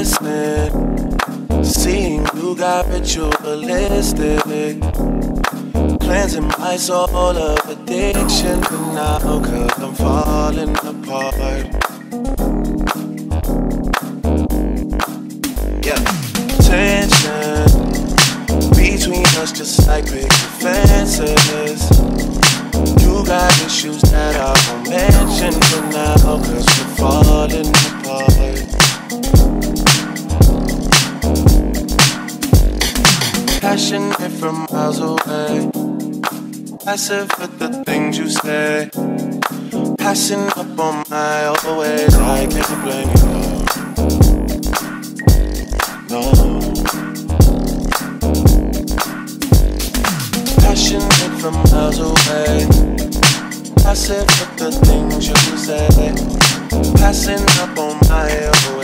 Listen, seeing you got ritualistic. Cleansing my soul of addiction now, cause I'm falling apart. Yeah, tension between us just like big fences. You got issues that I won't mention for now, cause we're falling apart. Passionate from miles away. Passive with the things you say. Passing up on my always. I can't blame you, no. No. Passionate from miles away. Passive with the things you say. Passing up on my always.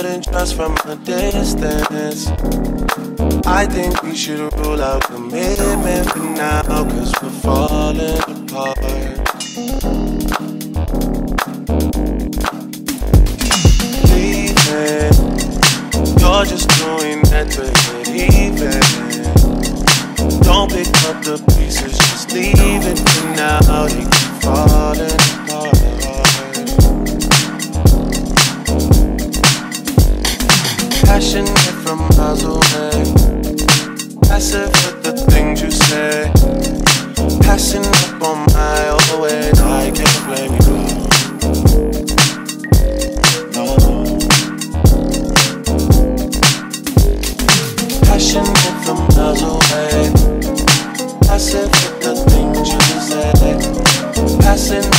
Trust from a distance. I think we should rule out commitment for now, cause we're falling apart. Leaving, you're just doing that to get even. Don't pick up the pieces, just leave from miles away. Passive with the things you say. Passing up on my old way. I can't blame you. No. Passionate from miles away. Passive with the things you say. Passing